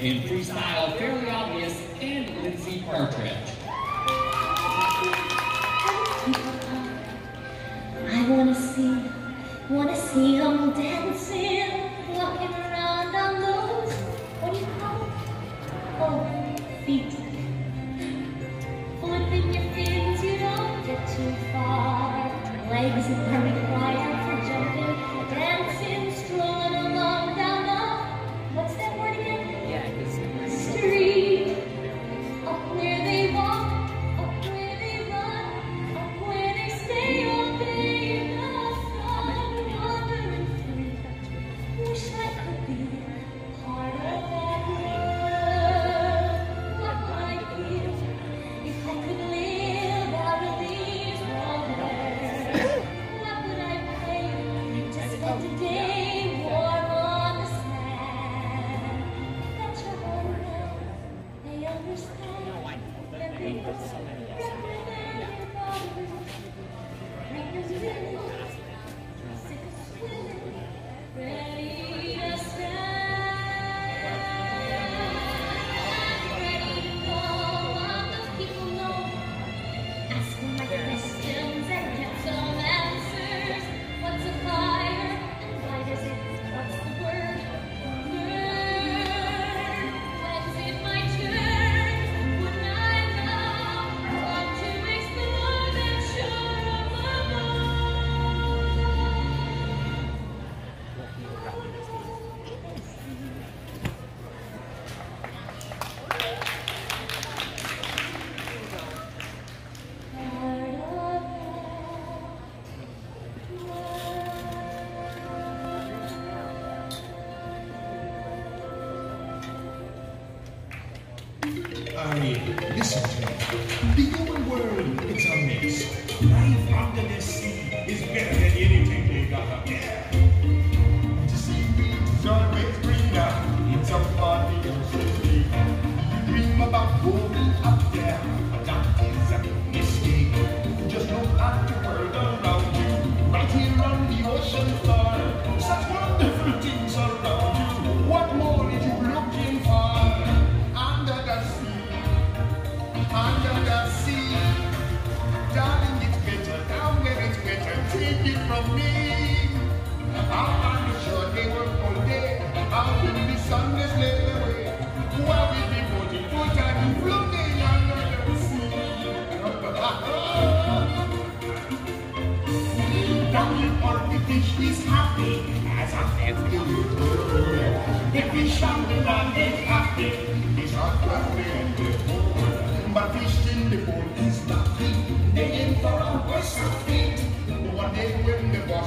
In freestyle, Fairly Obvious and Lindsey Partridge. I wanna see, wanna see They under the sea is better than anything they got up there. From me. On the shore, they all day. Out in the sun, slip away. While we be putting foot and floating under the sea. Down in fish is happy as a fancy The fish on the land is happy. It's not happy. But fish in the pool is lucky. They in for a. One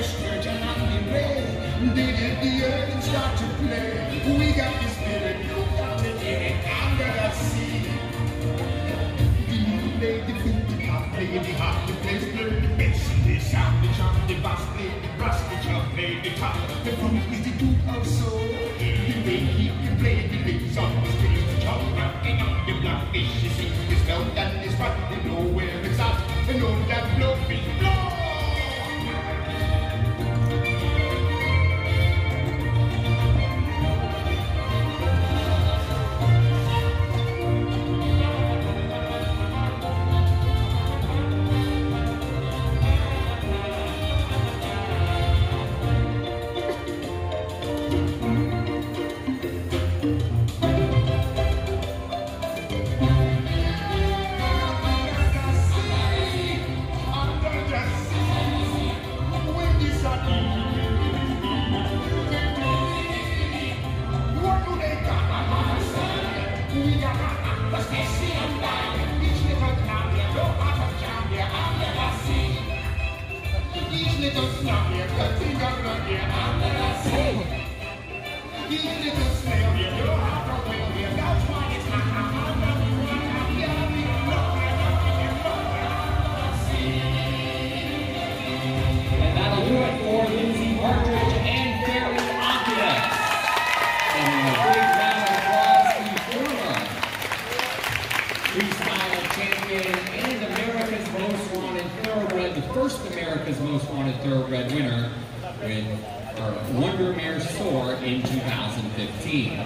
The sturgeon and the ray, they the earth start to play. We got the spirit, you got to get it under the sea. The top, play the hot, the place blur, the bass, the bass, play the brass, the chop, play the top. The root is the tooth of soul. The way he can play the big song, the strings, the chop, rocking up the blackfish, you see, first America's Most Wanted Thoroughbred winner with our Wonder Mare Soar in 2015.